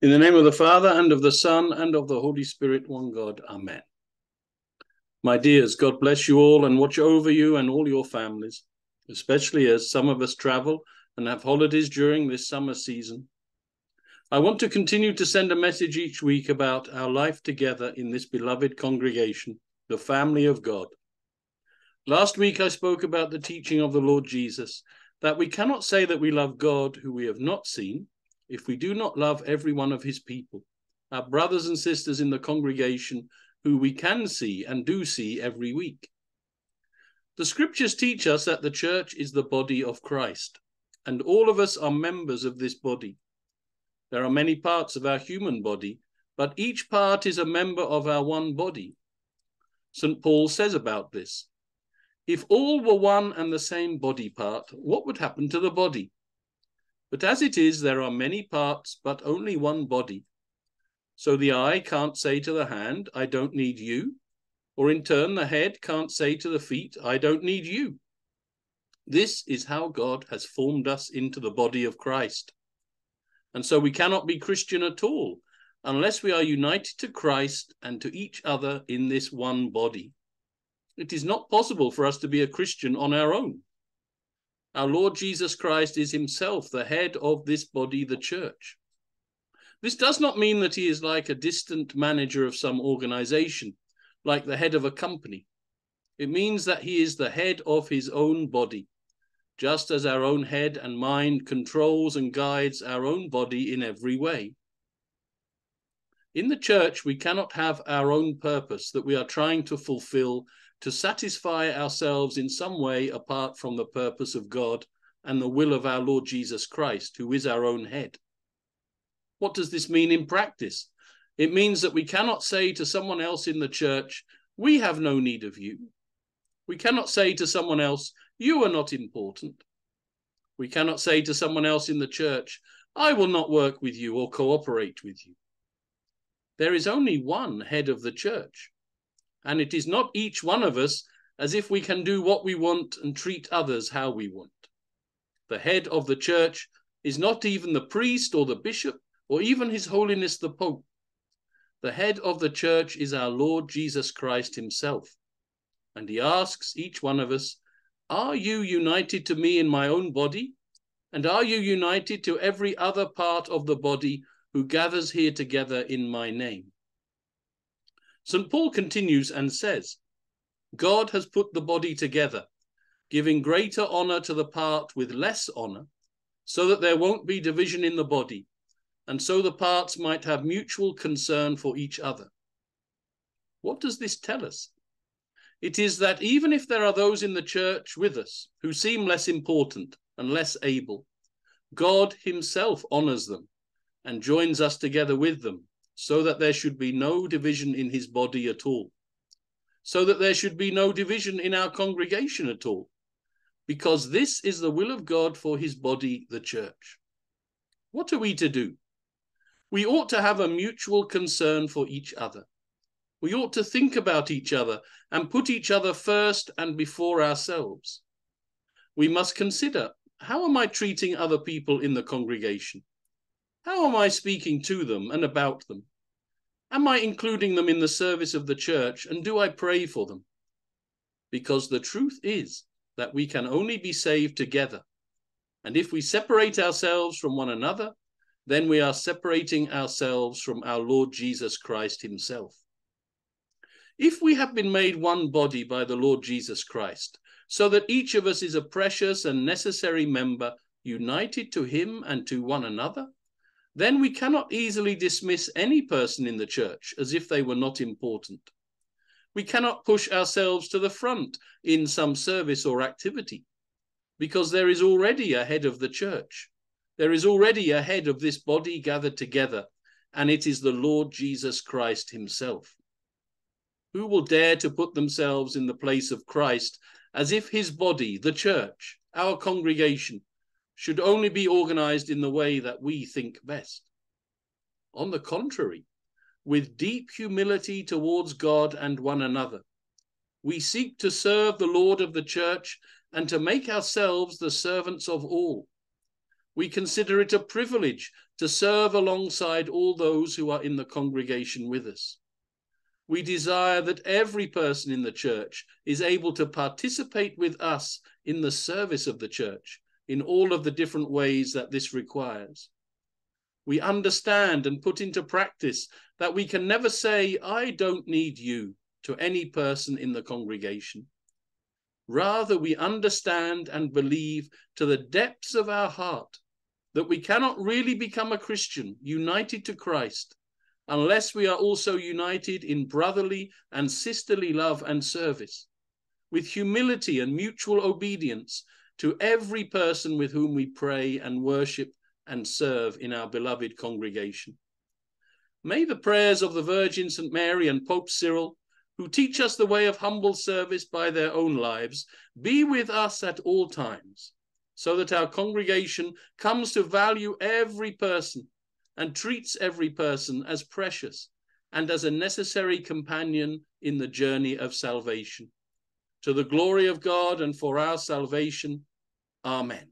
In the name of the Father, and of the Son, and of the Holy Spirit, one God. Amen. My dears, God bless you all and watch over you and all your families, especially as some of us travel and have holidays during this summer season. I want to continue to send a message each week about our life together in this beloved congregation, the family of God. Last week I spoke about the teaching of the Lord Jesus that we cannot say that we love God who we have not seen if we do not love every one of his people, our brothers and sisters in the congregation who we can see and do see every week. The scriptures teach us that the church is the body of Christ, and all of us are members of this body. There are many parts of our human body, but each part is a member of our one body. St. Paul says about this If all were one and the same body part, what would happen to the body? But as it is, there are many parts, but only one body. So the eye can't say to the hand, I don't need you. Or in turn, the head can't say to the feet, I don't need you. This is how God has formed us into the body of Christ. And so we cannot be Christian at all unless we are united to Christ and to each other in this one body. It is not possible for us to be a Christian on our own. Our Lord Jesus Christ is himself the head of this body, the church. This does not mean that he is like a distant manager of some organization, like the head of a company. It means that he is the head of his own body, just as our own head and mind controls and guides our own body in every way. In the church, we cannot have our own purpose that we are trying to fulfill to satisfy ourselves in some way apart from the purpose of God and the will of our Lord Jesus Christ, who is our own head. What does this mean in practice? It means that we cannot say to someone else in the church, We have no need of you. We cannot say to someone else, You are not important. We cannot say to someone else in the church, I will not work with you or cooperate with you. There is only one head of the church, and it is not each one of us as if we can do what we want and treat others how we want. The head of the church is not even the priest or the bishop or even His Holiness the Pope. The head of the church is our Lord Jesus Christ Himself. And He asks each one of us, Are you united to me in my own body? And are you united to every other part of the body who gathers here together in my name? St. Paul continues and says, God has put the body together, giving greater honor to the part with less honor, so that there won't be division in the body, and so the parts might have mutual concern for each other. What does this tell us? It is that even if there are those in the church with us who seem less important and less able, God Himself honors them and joins us together with them so that there should be no division in his body at all, so that there should be no division in our congregation at all, because this is the will of God for his body, the church. What are we to do? We ought to have a mutual concern for each other. We ought to think about each other and put each other first and before ourselves. We must consider how am I treating other people in the congregation? How am I speaking to them and about them? Am I including them in the service of the church and do I pray for them? Because the truth is that we can only be saved together. And if we separate ourselves from one another, then we are separating ourselves from our Lord Jesus Christ himself. If we have been made one body by the Lord Jesus Christ, so that each of us is a precious and necessary member united to him and to one another, then we cannot easily dismiss any person in the church as if they were not important. We cannot push ourselves to the front in some service or activity because there is already a head of the church. There is already a head of this body gathered together, and it is the Lord Jesus Christ himself. Who will dare to put themselves in the place of Christ as if his body, the church, our congregation, should only be organized in the way that we think best. On the contrary, with deep humility towards God and one another, we seek to serve the Lord of the church and to make ourselves the servants of all. We consider it a privilege to serve alongside all those who are in the congregation with us. We desire that every person in the church is able to participate with us in the service of the church in all of the different ways that this requires. We understand and put into practice that we can never say, I don't need you to any person in the congregation. Rather, we understand and believe to the depths of our heart that we cannot really become a Christian united to Christ unless we are also united in brotherly and sisterly love and service, with humility and mutual obedience to every person with whom we pray and worship and serve in our beloved congregation. May the prayers of the Virgin St. Mary and Pope Cyril, who teach us the way of humble service by their own lives, be with us at all times so that our congregation comes to value every person and treats every person as precious and as a necessary companion in the journey of salvation. To the glory of God and for our salvation. Amen.